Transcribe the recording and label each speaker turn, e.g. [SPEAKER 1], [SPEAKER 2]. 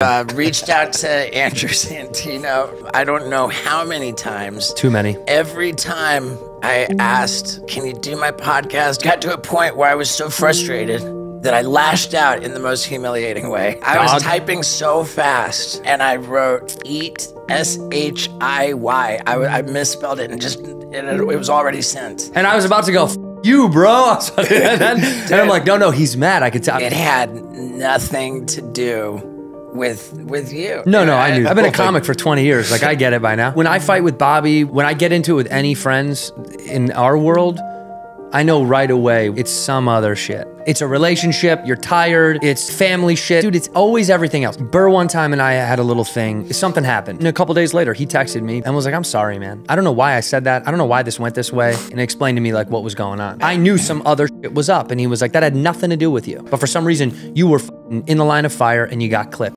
[SPEAKER 1] Uh, reached out to Andrew Santino. I don't know how many times.
[SPEAKER 2] Too many.
[SPEAKER 1] Every time I asked, "Can you do my podcast?" Got to a point where I was so frustrated that I lashed out in the most humiliating way. I was typing so fast, and I wrote "eat" S H I Y. I, I misspelled it, and just it, it was already sent.
[SPEAKER 2] And I was about to go, you, bro. and, then- and I'm like, no, no, he's mad. I could tell.
[SPEAKER 1] It had nothing to do with with you.
[SPEAKER 2] No, no, I knew. I've been a comic for 20 years. Like, I get it by now. When I fight with Bobby, when I get into it with any friends in our world, I know right away it's some other shit. It's a relationship, you're tired, it's family shit. Dude, it's always everything else. Burr one time and I had a little thing. Something happened. And a couple days later, he texted me and was like, I'm sorry, man. I don't know why I said that. I don't know why this went this way. And explained to me like what was going on. I knew some other shit was up. And he was like, that had nothing to do with you. But for some reason, you were in the line of fire and you got clipped.